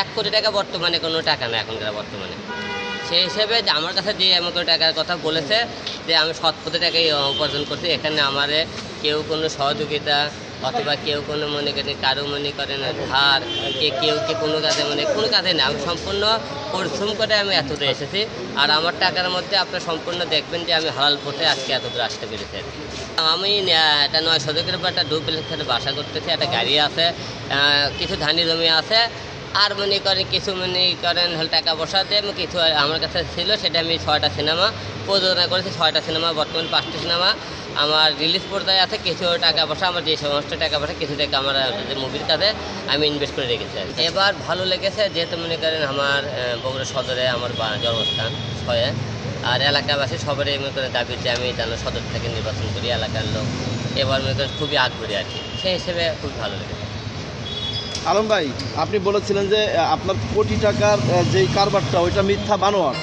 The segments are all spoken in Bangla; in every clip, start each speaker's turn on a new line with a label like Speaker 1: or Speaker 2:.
Speaker 1: এক কোটি টাকা বর্তমানে কোনো টাকা না এখনকার বর্তমানে। সেই হিসেবে আমার কাছে যে করে টাকার কথা বলেছে যে আমি সৎ টাকাই উপার্জন করছি, এখানে আমার কেউ কোনো সহযোগিতা অথবা কেউ কোনো মনে করেন কারও মনে করেন ধার, কে কেউ কে কোনো কাজে মানে কোনো কাজে না আমি সম্পূর্ণ পরিশ্রম করে আমি এত দূরে এসেছি। আর আমার টাকার মধ্যে আপনার সম্পূর্ণ দেখবেন যে আমি হালাল পথে আজকে এত দূরে আসতে পেরেছি। আমি একটা নয় শতকের উপর একটা ডুপ্লেক্স একটা বাসা করতেছি, একটা গাড়ি আছে কিছু ধানি জমি আছে আর মনে করেন, কিছু মনে করেন, হল টাকা পয়সা দিয়ে কিছু আমার কাছে ছিল, সেটা আমি ছয়টা সিনেমা প্রযোজনা করেছি, ছয়টা সিনেমা, বর্তমানে পাঁচটা সিনেমা আমার রিলিজ পর্যায়ে আছে, কিছু টাকা পয়সা আমার যে সমস্ত টাকা পয়সা কিছু থেকে আমার মুভির কাজে আমি ইনভেস্ট করে রেখেছি এবার ভালো লেগেছে, যেহেতু মনে করেন আমার বগুড়া সদরে আমার জন্মস্থান ছয়ে আর এলাকাবাসী সবারই মনে করেন দাবি যে আমি যেন সদর থেকে নির্বাচন করি, এলাকার লোক এবার মনে করেন খুবই আগ্রহী আর কি। সেই হিসেবে খুব ভালো লেগেছে।
Speaker 2: আলম ভাই, আপনি বলেছিলেন যে আপনার কোটি টাকার যেই কারবারটা, ওইটা মিথ্যা বানোয়ার।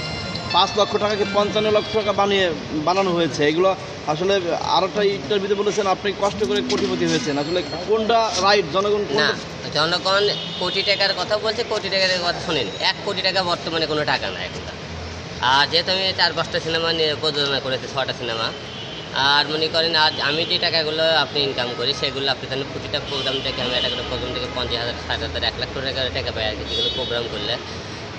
Speaker 2: পাঁচ লক্ষ টাকাকে পঞ্চান্ন লক্ষ টাকা বানিয়ে বানানো হয়েছে। এগুলো আসলে আর একটা ইন্টারভিউতে বলেছেন, আপনি কষ্ট করে কোটিপতি হয়েছেন। আসলে কোনটা রাইট জনগণ
Speaker 1: না, জনগণ কোটি টাকার কথা বলছে, কোটি টাকার কথা শুনেন। এক কোটি টাকা বর্তমানে কোনো টাকা না এখন। আর যেহেতু আমি চার পাঁচটা সিনেমা নিয়ে প্রযোজনা করেছি ছটা সিনেমা আর মনে করেন আজ আমি যে টাকাগুলো আপনি ইনকাম করি, সেগুলো আপনি তাহলে প্রতিটা প্রোগ্রাম থেকে আমি একটা করে প্রোগ্রাম থেকে পঞ্চাশ হাজার, ষাট হাজার, এক লাখ টাকা টাকা পাই আর কি, যেগুলো প্রোগ্রাম করলে।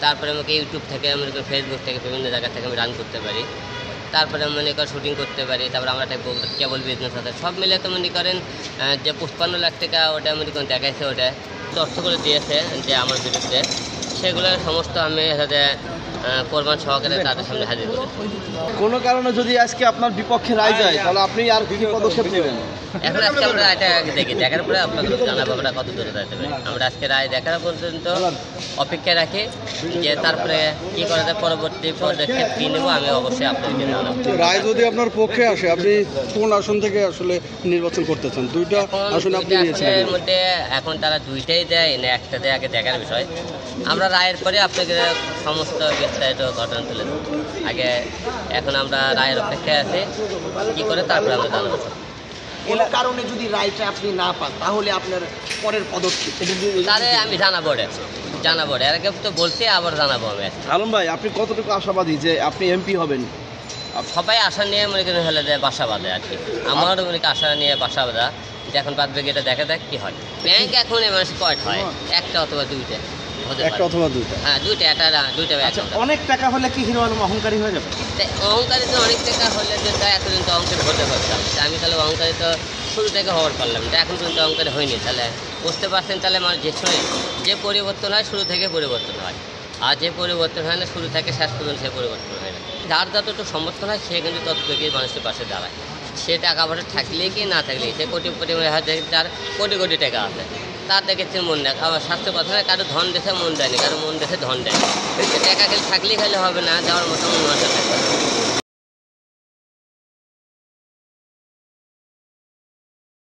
Speaker 1: তারপরে আমাকে ইউটিউব থেকে আমি ফেসবুক থেকে, বিভিন্ন জায়গা থেকে আমি রান করতে পারি। তারপরে মনে করেন শুটিং করতে পারি, তারপরে আমরা একটা কেবল বিজনেস আছে। সব মিলে তো মনে করেন যে পঁচপান্ন লাখ টাকা ওটা মনে করেন দেখাইছে ওটা অর্থগুলো দিয়েছে যে আমার বিরুদ্ধে। সেগুলো সমস্ত আমি সাথে কোরবান সহকারে তাদের সামনে হাজির করে
Speaker 2: কোনো কারণে যদি আজকে আপনার বিপক্ষে রায় যায়, তাহলে আপনি আর কি পদক্ষেপ নেবেন?
Speaker 1: এখন আজকে আমরা রায়টা দেখি দেখার পরে আপনাদের জানাব আমরা কত দূরে যেতে পারি আমরা আজকে রায় দেখার পর্যন্ত অপেক্ষা রাখি যে তারপরে কি করা যায় পরবর্তী পদক্ষেপ কী নেব আমি অবশ্যই আপনাদেরকে জানাব।
Speaker 3: রায় যদি আপনার পক্ষে আসে আপনি কোন আসন থেকে আসলে নির্বাচন করতে চান দুইটা আসন আপনি
Speaker 1: আসনের মধ্যে এখন তারা দুইটাই দেয় না একটা দেয় আগে দেখার বিষয়। আমরা রায়ের পরে আপনাকে সমস্ত বিস্তারিত ঘটনা তুলে দেবো আগে এখন আমরা রায়ের অপেক্ষায় আছি। কি করে তারপরে আমরা জানাব।
Speaker 4: কোনো কারণে যদি রায়টা আপনি না পান তাহলে আপনার পরের পদক্ষেপ
Speaker 1: তাহলে আমি জানাব জানাব এর আগে তো বলছি আবার জানাব আমি।
Speaker 2: আলম ভাই আপনি কতটুকু আশাবাদী যে আপনি এমপি হবেন?
Speaker 1: সবাই আশা নিয়ে মনে করেন হলে যে বাসা বাঁধে আর কি। আমারও মনে করি আশা নিয়ে বাসা বাঁধা। যে এখন বাদ এটা দেখা দেখ কি হয়। ব্যাংক এখন এই মানুষ কয়টা হয়। একটা অথবা দুইটা। হতে
Speaker 3: একটা
Speaker 1: পারে।
Speaker 3: অথবা দুইটা।
Speaker 1: হ্যাঁ দুইটা একটা দুইটা
Speaker 4: আচ্ছা অনেক টাকা হলে কি হিরো আলম অহংকারী হয়ে যাবে?
Speaker 1: অহংকারী তো অনেক টাকা হলে যে তাই এতদিন তো অহংকারী হতে পারতাম। আমি তাহলে অহংকারী তো শুরু থেকে হওয়ার পারলাম এখন পর্যন্ত অহংকারী হয়নি। তাহলে বুঝতে পারছেন তাহলে আমার যে সময় যে পরিবর্তন হয় শুরু থেকে পরিবর্তন হয়। আর যে পরিবর্তন হয় না শুরু থেকে শেষ পর্যন্ত সে পরিবর্তন হয় না। যার যতটুকু সমর্থন হয় সে কিন্তু ততটুকুই মানুষের পাশে দাঁড়ায়। সে টাকা পয়সা থাকলেই কি না থাকলেই সে কোটি কোটি তার কোটি কোটি টাকা আছে। তার দেখেছে মন দেখ। আবার স্বাস্থ্য কথা না কারও ধন দেশে মন দেয়নি, কারও মন দেশে ধন দেয়নি। টাকা খেলে থাকলেই খেলে হবে না, যাওয়ার মতো মন আছে।